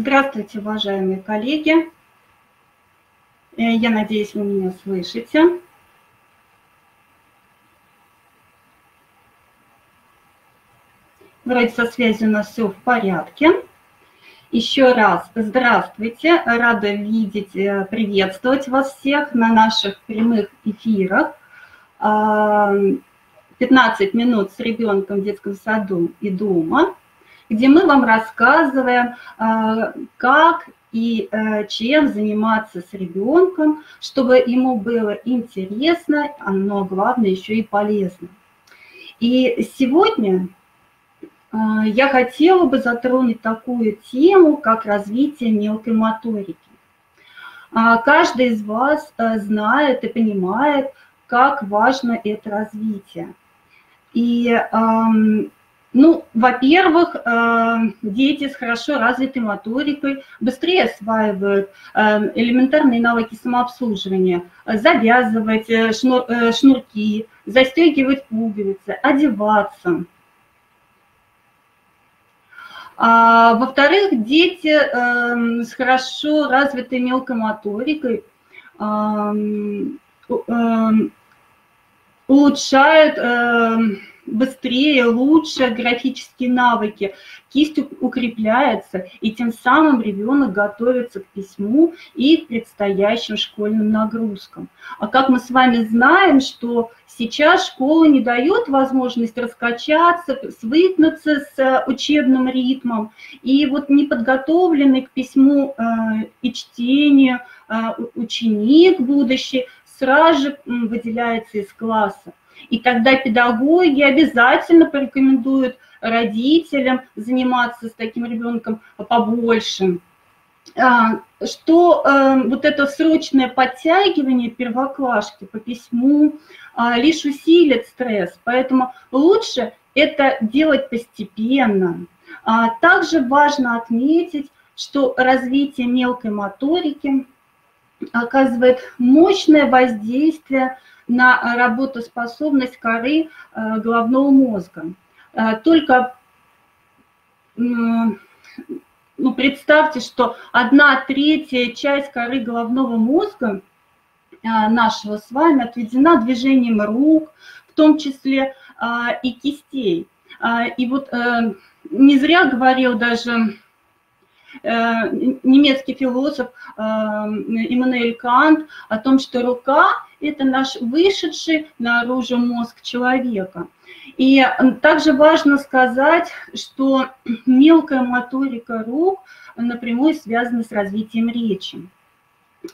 Здравствуйте, уважаемые коллеги. Э, я надеюсь, вы меня слышите. Вроде со связью у нас все в порядке. Еще раз здравствуйте, рада видеть, э, приветствовать вас всех на наших прямых эфирах. 15 минут с ребенком в детском саду и дома, где мы вам рассказываем, а, как и э, чем заниматься с ребенком, чтобы ему было интересно, но главное еще и полезно. И сегодня а, я хотела бы затронуть такую тему, как развитие мелкой моторики. А, каждый из вас э, знает и понимает, как важно это развитие. И, ну, во-первых, э, дети с хорошо развитой моторикой быстрее осваивают э, элементарные навыки самообслуживания, завязывать шнур, шнурки, застегивать пуговицы, одеваться – а, во-вторых, дети э, с хорошо развитой мелкой моторикой э, э, улучшают быстрее, лучше графические навыки, кисть укрепляется, и тем самым ребенок готовится к письму и к предстоящим школьным нагрузкам. А как мы с вами знаем, что сейчас школа не дает возможность раскачаться, свыкнуться с учебным ритмом, и вот неподготовленный к письму э, и чтению э, ученик будущий сразу же выделяется из класса. И тогда педагоги обязательно порекомендуют родителям заниматься с таким ребенком побольше. А, что э, вот это срочное подтягивание первоклашки по письму а, лишь усилит стресс, поэтому лучше это делать постепенно. А, также важно отметить, что развитие мелкой моторики оказывает мощное воздействие на работоспособность коры э, головного мозга. Э, только ну, представьте, что одна третья часть коры головного мозга э, нашего с вами отведена движением рук, в том числе и кистей. И вот не зря говорил даже немецкий философ Иммануэль Кант о том, что рука это наш вышедший наружу мозг человека. И также важно сказать, что мелкая моторика рук напрямую связана с развитием речи.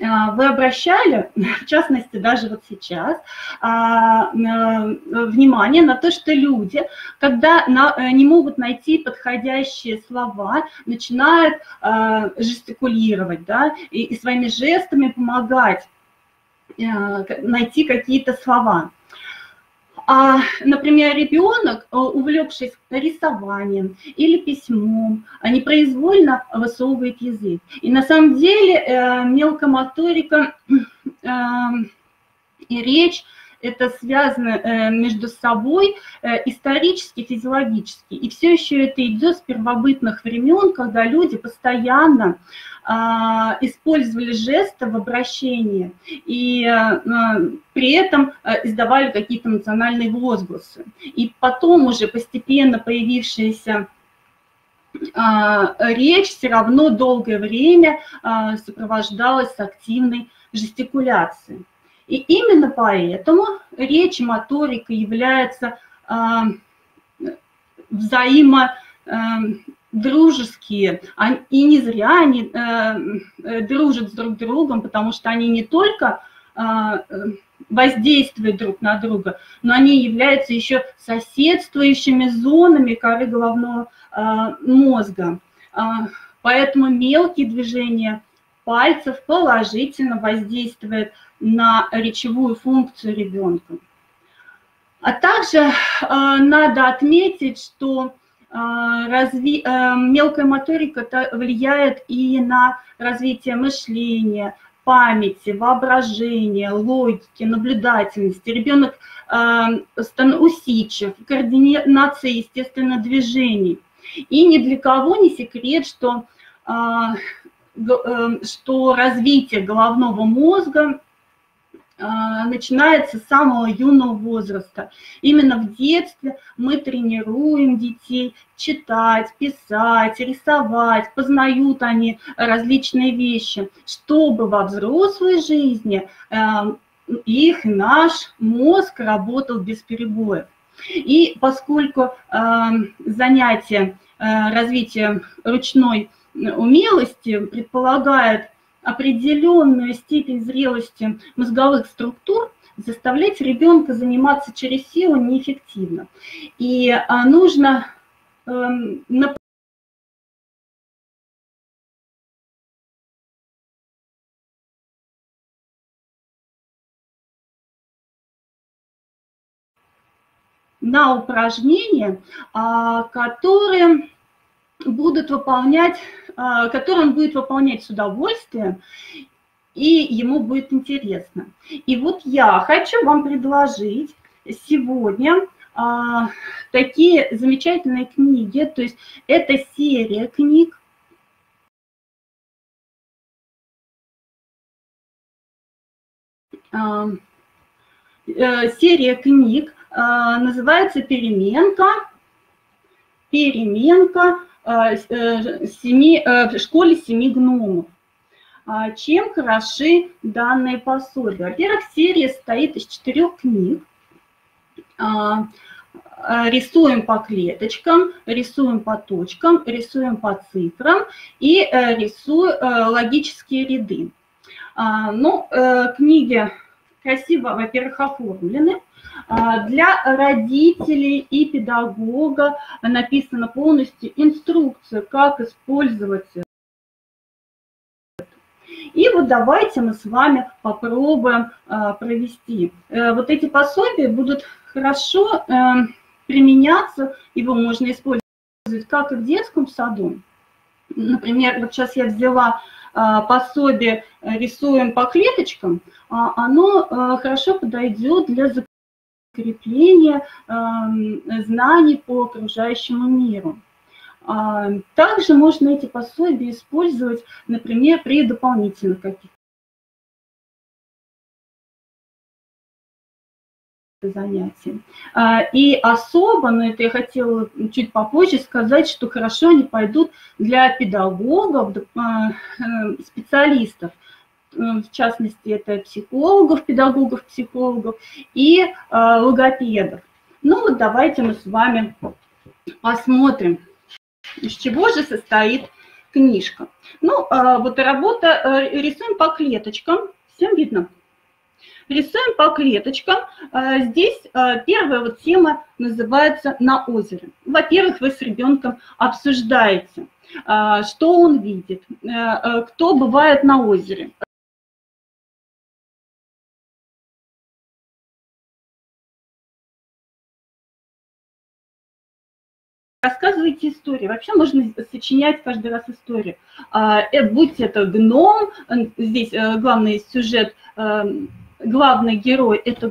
А, вы обращали, в частности, даже вот сейчас, а, внимание на то, что люди, когда не могут найти подходящие слова, начинают а, жестикулировать, да, и своими жестами помогать Э, найти какие-то слова. А, например, ребенок, э, увлекшись рисованием или письмом, непроизвольно высовывает язык. И на самом деле э, мелкомоторика и речь это связано между собой исторически, физиологически. И все еще это идет с первобытных времен, когда люди постоянно а, использовали жесты в обращении и а, при этом а, издавали какие-то национальные возгласы. И потом уже постепенно появившаяся речь все равно долгое время сопровождалась активной жестикуляцией. И именно поэтому речь и моторика являются взаимо дружеские, и не зря они дружат с друг другом, потому что они не только воздействуют друг на друга, но они являются еще соседствующими зонами коры головного мозга. Поэтому мелкие движения пальцев положительно воздействуют на речевую функцию ребенка. А также надо отметить, что а, разви... Э, мелкая моторика влияет и на развитие мышления, памяти, воображения, логики, наблюдательности. Ребенок э, усидчив, координация, естественно, движений. И ни для кого не секрет, что что развитие головного мозга начинается с самого юного возраста. Именно в детстве мы тренируем детей читать, писать, рисовать, познают они различные вещи, чтобы во взрослой жизни а, их наш мозг работал без перебоев. И поскольку а, занятие развития ручной умелости предполагает определенную степень зрелости мозговых структур, заставлять ребенка заниматься через силу неэффективно. И а, нужно эм, на упражнения, а, которые будут выполнять, а, который он будет выполнять с удовольствием, и ему будет интересно. И вот я хочу вам предложить сегодня а, такие замечательные книги, то есть это серия книг, а, э, серия книг называется «Переменка», «Переменка», семи, э, в школе семи гномов. А чем хороши данные пособия? Во-первых, серия состоит из четырех книг. А, рисуем по клеточкам, рисуем по точкам, рисуем по цифрам и рисуем логические ряды. А, ну, книги красиво, во-первых, оформлены, а, для родителей и педагога написана полностью инструкция, как использовать и вот давайте мы с вами попробуем а, провести. Э, вот эти пособия будут хорошо э, применяться, его можно использовать как и в детском саду. Например, вот сейчас я взяла пособие «Рисуем по клеточкам», оно э, хорошо подойдет для закрепления эм, знаний по окружающему миру. А, также можно эти пособия использовать, например, при дополнительных каких-то занятий. А, и особо, но это я хотела чуть попозже сказать, что хорошо они пойдут для педагогов, а, э, специалистов, в частности, это психологов, педагогов, психологов и э, логопедов. Ну вот давайте мы с вами посмотрим, из чего же состоит книжка. Ну, вот работа, э, рисуем по клеточкам, всем видно? Рисуем по клеточкам. Здесь первая вот тема называется «На озере». Во-первых, вы с ребенком обсуждаете, что он видит, кто бывает на озере, рассказывайте истории. Вообще можно сочинять каждый раз историю. Э, будь это гном, здесь э, главный сюжет, э, главный герой – это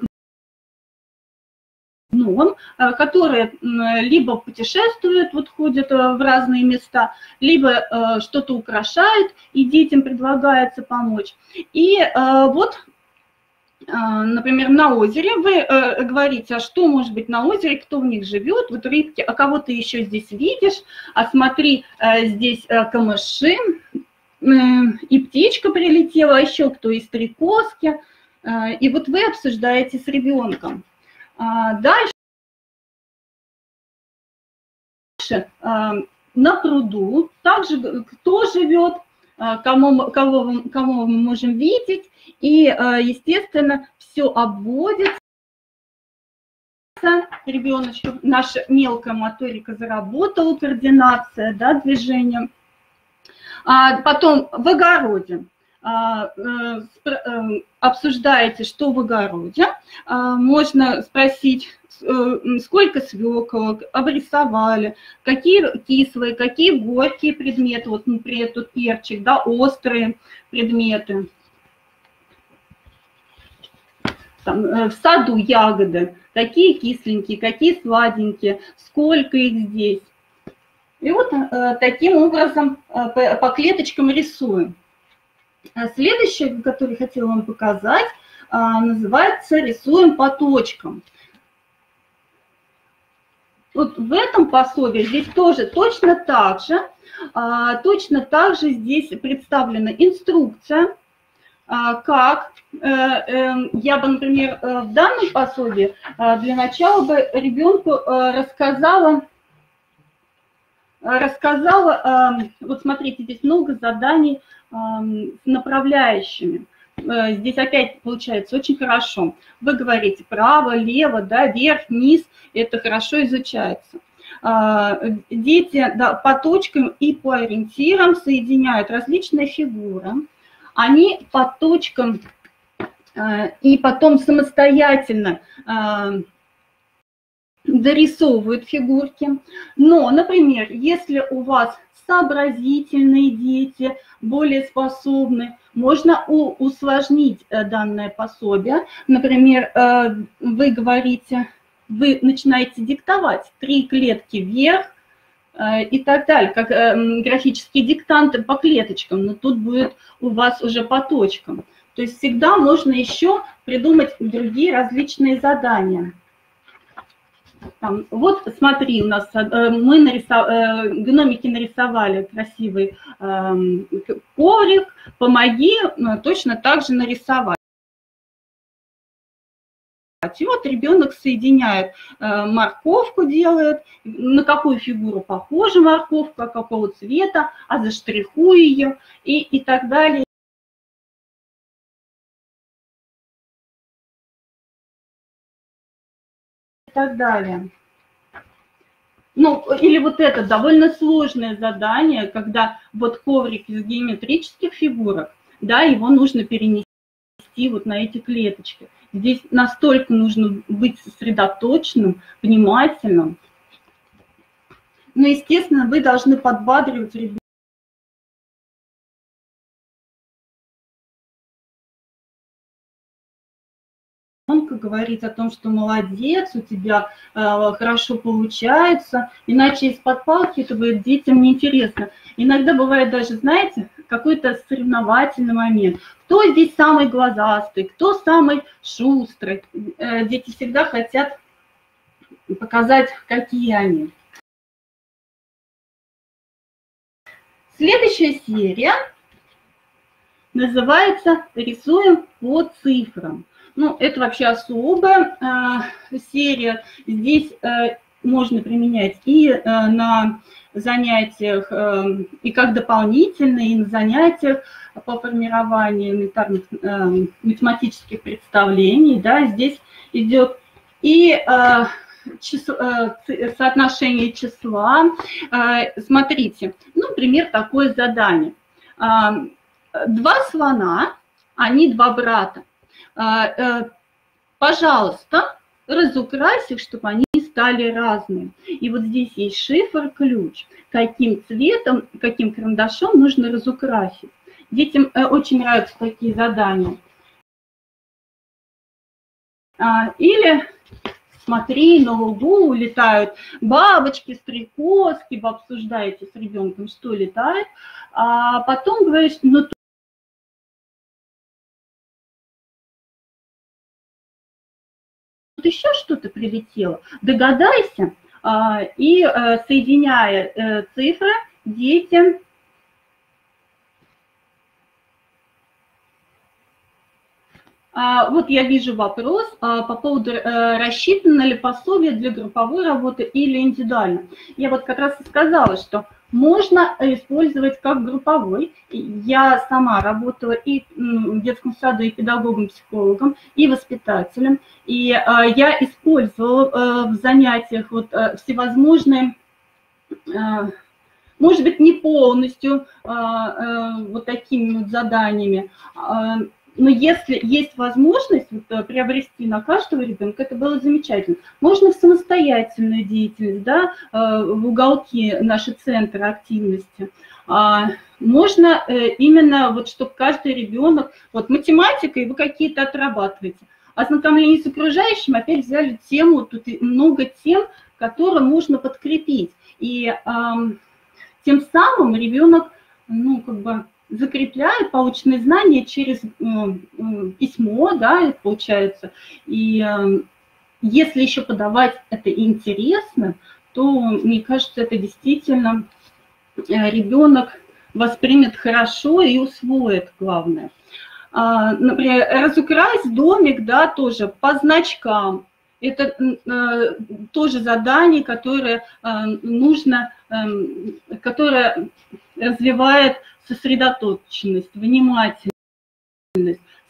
гном, которые либо путешествуют, вот ходят в разные места, либо что-то украшают, и детям предлагается помочь. И вот например, на озере, вы э, говорите, а что может быть на озере, кто в них живет, вот рыбки, а кого ты еще здесь видишь, а смотри, э, здесь э, камыши, и птичка прилетела, а еще кто из стрекозки, и вот вы обсуждаете с ребенком. А, дальше на пруду также кто живет, кому, кого, кого мы можем видеть, и, естественно, все обводится ребеночку, наша мелкая моторика заработала, координация да, движения. А потом в огороде а, обсуждаете, что в огороде. А, можно спросить, сколько свеклок обрисовали, какие кислые, какие горькие предметы, вот, например, тут перчик, да, острые предметы. там, э, в саду ягоды, какие кисленькие, какие сладенькие, сколько их здесь. И вот таким образом по клеточкам рисуем. Следующее, которое хотела вам показать, называется «Рисуем по точкам». Вот в этом пособии здесь тоже точно так же, точно так же здесь представлена инструкция, а, как э, эм, я бы, например, э, в данном пособии э, для начала бы ребенку рассказала, рассказала, вот смотрите, здесь много заданий с направляющими. Здесь опять получается очень хорошо. Вы говорите право, лево, да, вверх, низ, это хорошо изучается. А, дети да, по точкам и по ориентирам соединяют различные фигуры, они по точкам э, и потом самостоятельно э, дорисовывают фигурки. Но, например, если у вас сообразительные дети, более способны, можно усложнить э, данное пособие. Например, вы говорите, вы начинаете диктовать три клетки вверх, Э, и так далее, как графические диктанты по клеточкам, но тут будет у вас уже по точкам. То есть всегда можно еще придумать другие различные задания. Там, вот смотри, у нас э, мы нарисовали, э, гномики нарисовали красивый эм, коврик, помоги точно так же нарисовать. И вот ребенок соединяет, э, морковку делает, на какую фигуру похожа морковка, какого цвета, а заштрихуй ее и, и так далее. Так далее. Ну, или вот это довольно сложное задание, когда вот коврик из геометрических фигурок, да, его нужно перенести вот на эти клеточки. Здесь настолько нужно быть сосредоточенным, внимательным. Но, естественно, вы должны подбадривать ребенка. Говорить о том, что молодец, у тебя э, хорошо получается, иначе из-под палки это будет детям неинтересно. Иногда бывает даже, знаете, какой-то соревновательный момент. Кто здесь самый глазастый, кто самый шустрый. Э, дети всегда хотят показать, какие они. Следующая серия называется «Рисуем по цифрам». Ну, это вообще особая э, серия. Здесь э, можно применять и э, на занятиях, э, и как дополнительные, и на занятиях по формированию элементарных э, математических представлений. Да, здесь идет и э, число, э, соотношение числа. Э, смотрите, ну, например, такое задание. Э, два слона, они два брата. А, э, пожалуйста, разукрась их, чтобы они стали разными. И вот здесь есть шифр-ключ, каким цветом, каким карандашом нужно разукрасить. Детям э, очень нравятся такие задания. А, или смотри, на лугу улетают бабочки, стрекозки, вы обсуждаете с ребенком, что летает, а потом говоришь, ну еще что-то прилетело, догадайся, а, и э, соединяя э, цифры, дети а, Вот я вижу вопрос а, по поводу, э, рассчитано ли пособие для групповой работы или индивидуально. Я вот как раз и сказала, что можно использовать как групповой. Я сама работала и в детском саду, и педагогом, психологом, и воспитателем. И э, я использовала э, в занятиях вот э, всевозможные может быть, не полностью вот такими вот заданиями, но если есть возможность вот, э, приобрести на каждого ребенка, это было замечательно. Можно в самостоятельную деятельность, да, э, в уголки наши центры активности. А, можно э, именно, вот, чтобы каждый ребенок, вот математикой вы какие-то отрабатываете. Ознакомление с окружающим, опять взяли тему, тут много тем, которые можно подкрепить. И Тем самым ребенок, ну, как бы закрепляет полученные знания через письмо, да, получается. И если еще подавать это интересно, то, мне кажется, это действительно э, ребенок воспримет хорошо и усвоит, главное. А, например, разукрась домик, да, тоже по значкам. Это э, тоже задание, которое э, нужно, эм, которое развивает сосредоточенность, внимательность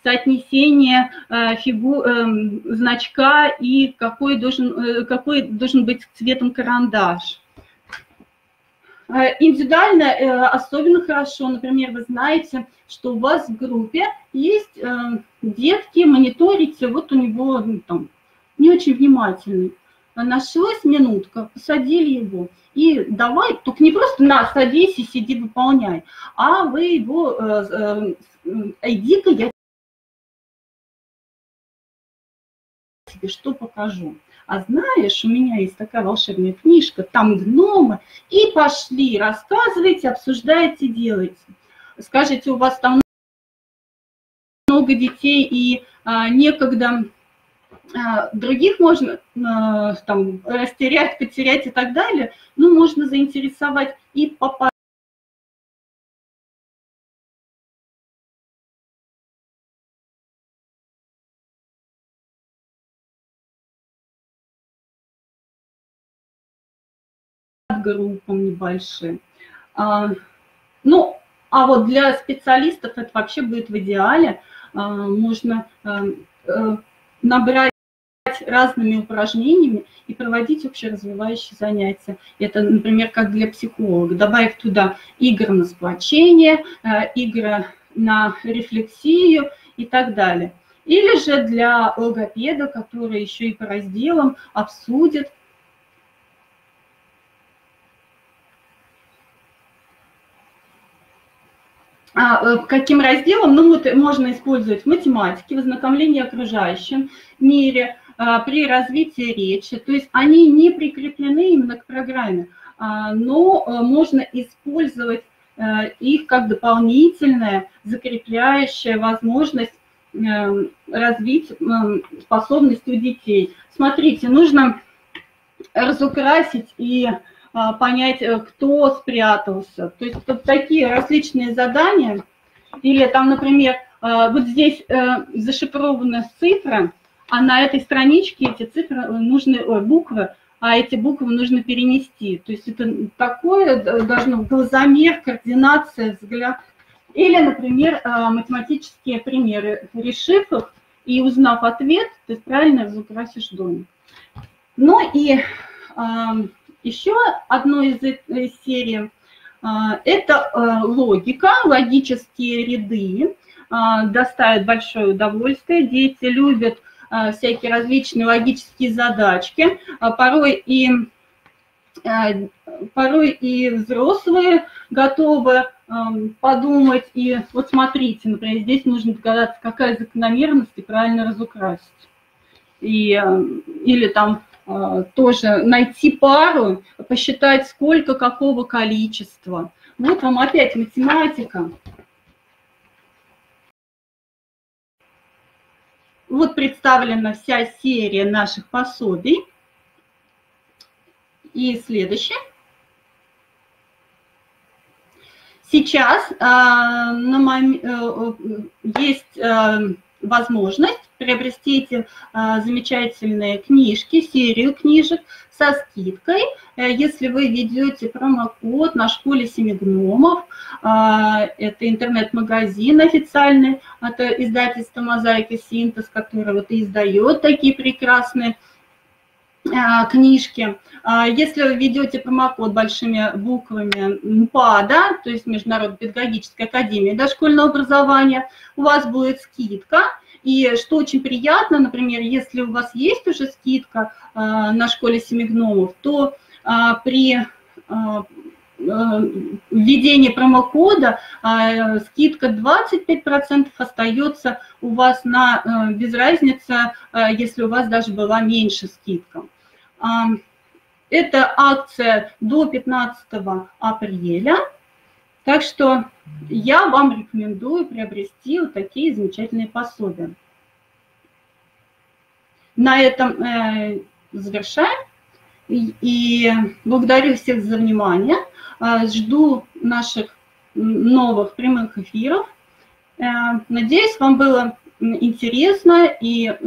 соотнесение э, фигу, э, значка и какой должен, э, какой должен быть цветом карандаш. Индивидуально особенно хорошо, например, вы знаете, что у вас в группе есть детки, мониторите, вот у него ну, там, не очень внимательный. Нашлась минутка, посадили его. И давай, только не просто на, садись и сиди, выполняй, а вы его, иди-ка я тебе что покажу. А знаешь, у меня есть такая волшебная книжка, там гномы, и пошли, рассказывайте, обсуждайте, делайте. Скажите, у вас там много детей и а, некогда других можно а, там растерять, потерять и так далее, ну, можно заинтересовать и попасть группам небольшим. А, ну, а вот для специалистов это вообще будет в идеале. А, можно а, э, набрать разными упражнениями и проводить общеразвивающие занятия. Это, например, как для психолога. Добавив туда игры на сплочение, игры на рефлексию и так далее. Или же для логопеда, который еще и по разделам обсудит А, э, каким разделом? Ну, вот можно использовать в математике, в ознакомлении окружающем мире, при развитии речи. То есть они не прикреплены именно к программе, а, но э, можно использовать их как дополнительная, закрепляющая возможность развить способности у детей. Смотрите, нужно разукрасить и а, понять, э, кто спрятался. То есть вот такие различные задания. Или там, например, вот здесь э, зашифрована цифра, а на этой страничке эти цифры нужны, ой, буквы, а эти буквы нужно перенести. То есть это такое должно глазомер, координация, взгляд. Или, например, математические примеры. Решив их и узнав ответ, ты правильно разукрасишь домик. Ну и еще одной из серии а, – это логика, логические ряды. Доставят большое удовольствие. Дети любят всякие различные логические задачки. Порой и, порой и взрослые готовы подумать. И вот смотрите, например, здесь нужно догадаться, какая закономерность и правильно разукрасить. И, или там а, тоже найти пару, посчитать сколько, какого количества. Вот вам опять математика. Вот представлена вся серия наших пособий. И следующее. Сейчас э, на мом... э, есть э, возможность приобрести эти а, замечательные книжки, серию книжек со скидкой. Э, если вы ведете промокод на школе семи гномов, а, это интернет-магазин официальный, это издательство «Мозаика Синтез», которое вот и издает такие прекрасные а, книжки. Если вы ведете промокод большими буквами МПАДа, то есть Международная педагогическая академия дошкольного образования, у вас будет скидка – и что очень приятно, например, если у вас есть уже скидка э, на школе семи гномов, то э, при э, введении промокода скидка 25% остается у вас на, без разницы, если у вас даже была меньше скидка. Это акция до 15 апреля. Так что я вам рекомендую приобрести вот такие замечательные пособия. На этом э, завершаем. И, и благодарю всех за внимание. Э, жду наших новых прямых эфиров. Э, надеюсь, вам было интересно и